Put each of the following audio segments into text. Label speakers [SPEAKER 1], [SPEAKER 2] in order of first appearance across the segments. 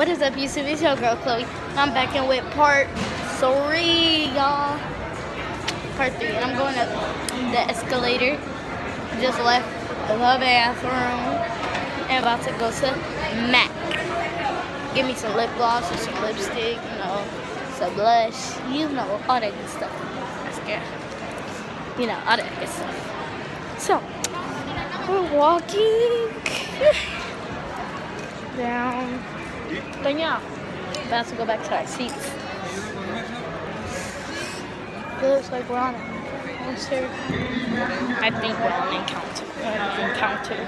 [SPEAKER 1] What is up, YouTube? It's your girl Chloe. I'm back in with part three, y'all. Part three, I'm going up the escalator. Just left the bathroom and about to go to Mac. Give me some lip gloss or some lipstick, you know, some blush, you know, all that good stuff. You know, all that good stuff. So, we're walking down. But yeah, about to go back to our seats. It looks like we're on concert. I think we're on encounter. We're encounter.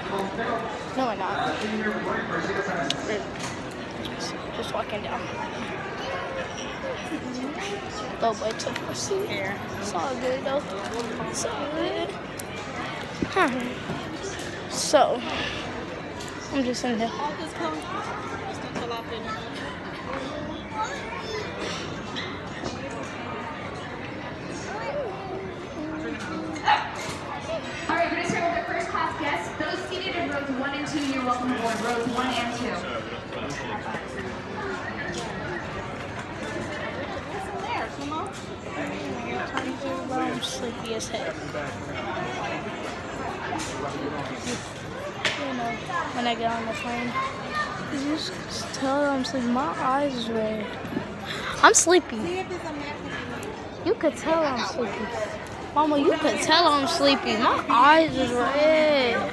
[SPEAKER 1] No, we're not. We're just, just walking down. Low boy took our seat. It's all good though. It's all good. Huh. So, I'm just in there.
[SPEAKER 2] All right, we're going to start with our first class guests. Those seated in rows one and two, you're welcome aboard rows one and two.
[SPEAKER 1] I'm sleepy as heck. You know, when I get on the plane, you just tell I'm sleepy. My eyes is red. I'm sleepy. You could tell I'm sleepy. Mama, you could tell I'm sleepy. My eyes is red.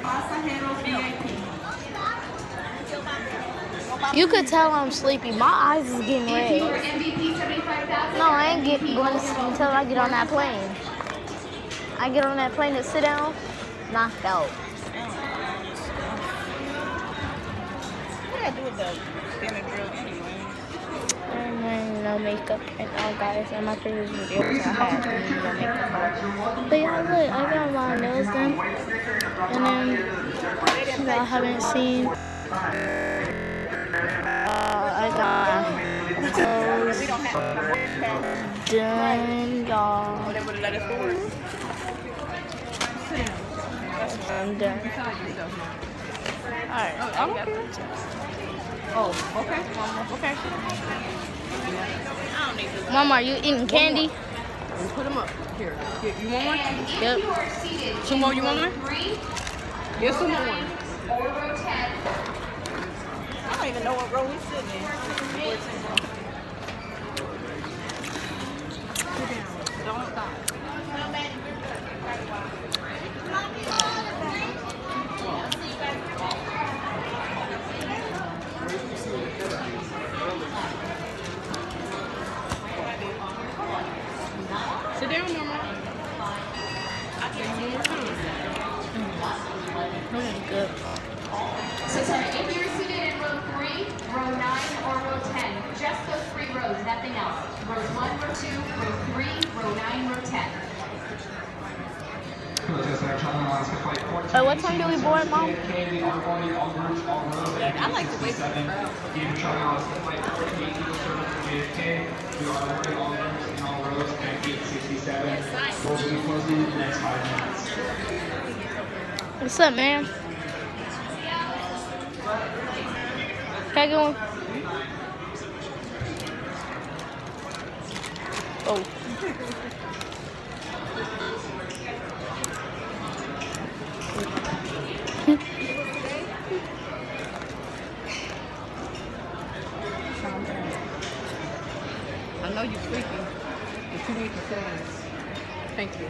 [SPEAKER 1] You could tell I'm sleepy. My eyes is getting red. No, I ain't get, going to sleep until I get on that plane. I get on that plane to sit down, knocked out.
[SPEAKER 3] What I do with the spinning drill anyway?
[SPEAKER 1] I'm wearing no makeup right now, guys. In my previous videos, I had no makeup on. But yeah, look, I got my nails done. And then, y'all haven't seen, uh, I got those
[SPEAKER 3] have
[SPEAKER 1] done, y'all.
[SPEAKER 3] they would have let us forward.
[SPEAKER 1] I'm done. Alright.
[SPEAKER 3] I don't care. Oh, okay. Okay. I don't need to.
[SPEAKER 1] Mama, are you eating candy?
[SPEAKER 3] Put them up. Here. Here, You want one?
[SPEAKER 1] Yep.
[SPEAKER 2] You
[SPEAKER 3] Two more, you want one?
[SPEAKER 2] three
[SPEAKER 3] Here's some more one.
[SPEAKER 2] or row 10.
[SPEAKER 3] I don't even know what row we sitting in. Sit down, Mama. I tell one more time.
[SPEAKER 1] Okay, good.
[SPEAKER 2] So sorry, if you're seated in row three, row nine, or row 10, just those three rows, nothing else. Rows one, row two, row three, row nine, row 10.
[SPEAKER 1] Uh, what time do we board, Mom?
[SPEAKER 3] I like to wait for the crowd.
[SPEAKER 1] What's up, man? Can I one? Oh.
[SPEAKER 3] I know you're freaky, but you need to sit down. Thank you.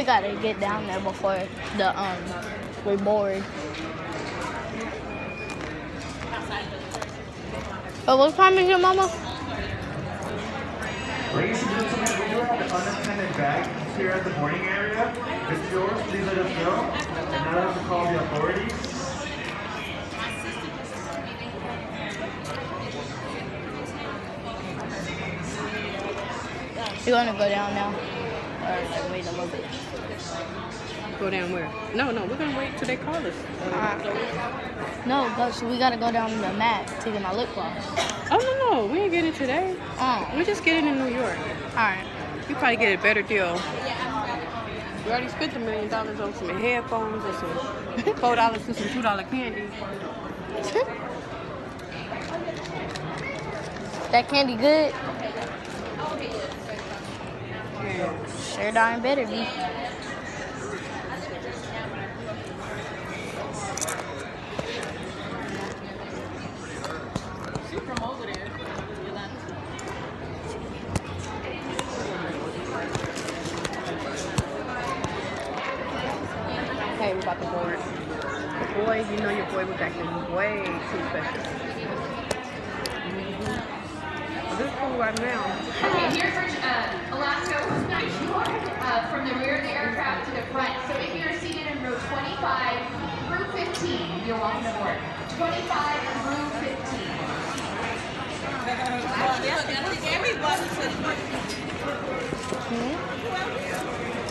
[SPEAKER 1] We gotta get down there before the um we board. Oh, what time is your mama?
[SPEAKER 4] Ladies and gentlemen, we do have an unattended bag here at the boarding area. It's yours, please let us know. And now have to call the authorities.
[SPEAKER 1] You wanna go down now? Or like wait a little bit?
[SPEAKER 3] Go down where? No, no, we're gonna wait till they call us.
[SPEAKER 1] Uh, no, cause we gotta go down the mat to get my lip gloss.
[SPEAKER 3] Oh no, no, we ain't getting it today.
[SPEAKER 1] Oh,
[SPEAKER 3] We're just getting in New York.
[SPEAKER 1] alright.
[SPEAKER 3] You probably get a better deal. We already spent a million dollars on some headphones and some four dollars and some two dollar candy.
[SPEAKER 1] That candy good? Sure darn better be.
[SPEAKER 3] She from over there. Yolanda.
[SPEAKER 5] Hey, we about to board. The boy, you know your boy was acting way too special. Mhm. This is cool right now.
[SPEAKER 2] Okay, here's for uh, Alaska. Uh, from the rear of the aircraft to the front. So if you're seated in row 25 through 15, you're welcome to board. 25 through 15.
[SPEAKER 3] Everybody said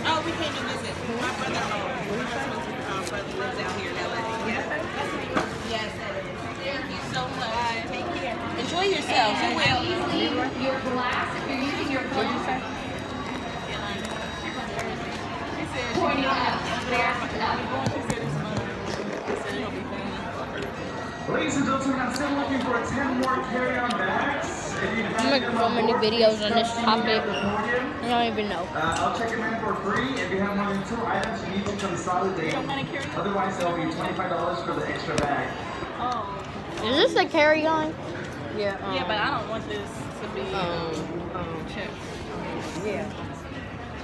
[SPEAKER 3] Oh, we came to visit. My brother, brother lives out here in LA. Yes. Yes. Thank you so much. Take care. Enjoy yourselves. You will.
[SPEAKER 2] please your glass if you're using your phone. Pointing up. There. Up.
[SPEAKER 4] Ladies and gentlemen, I'm still looking for 10 more carry-on bags. If you
[SPEAKER 1] I'm making so many videos on this topic. I don't even know.
[SPEAKER 4] Uh, I'll check them in for free. If you have more than two items, you need to consolidate. Otherwise, it'll be $25 for the extra bag.
[SPEAKER 1] Is this a carry-on?
[SPEAKER 5] Yeah. Um,
[SPEAKER 3] Yeah, but I don't want this to be
[SPEAKER 5] um, um,
[SPEAKER 3] checked.
[SPEAKER 5] yeah.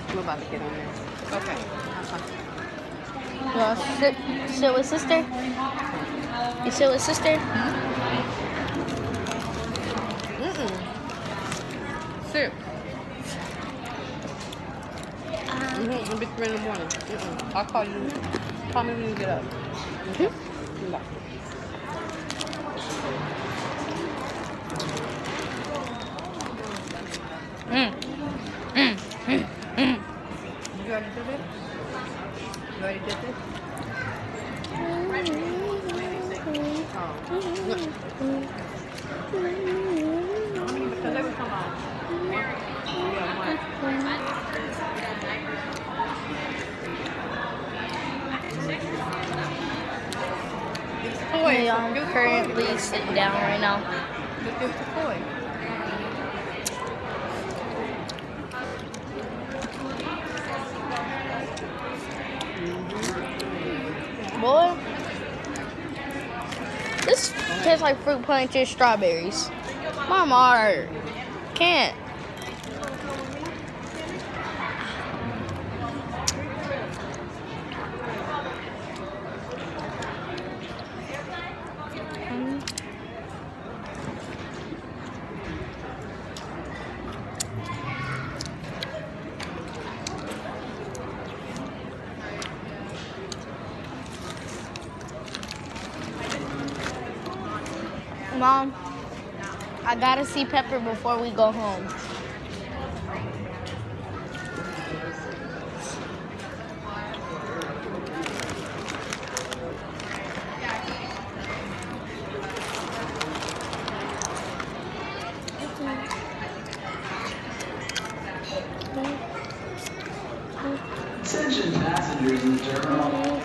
[SPEAKER 5] I'm about to get on there.
[SPEAKER 3] Okay.
[SPEAKER 1] You want to sit, sit with sister? You sit with sister?
[SPEAKER 5] Mm-mm. Sit. Mm-hmm. It'll be three in the morning. Mm-mm. I'll call you. Call me when you get up. Mm-hmm. Bye.
[SPEAKER 1] Mm. Mm. Mm. Mm.
[SPEAKER 5] You already did it? You already did it? Oh. Because they were talking about yeah, one. It's a toy.
[SPEAKER 1] Hey,
[SPEAKER 5] It's a
[SPEAKER 1] I'm
[SPEAKER 5] physical
[SPEAKER 1] currently sitting down right now. Boy, this tastes like fruit punch and strawberries. Mama, heart. can't. Mom, I gotta see Pepper before we go home.
[SPEAKER 6] Attention passengers in the terminal.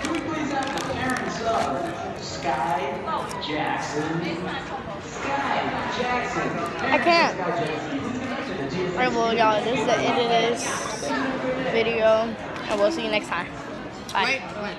[SPEAKER 6] Can we please have the parents of Sky Jackson? Sky Jackson.
[SPEAKER 1] I can't.
[SPEAKER 6] Sky Jackson. The
[SPEAKER 1] Alright, well, y'all, this is the end of this video. And we'll see you next time. Bye.
[SPEAKER 5] Wait.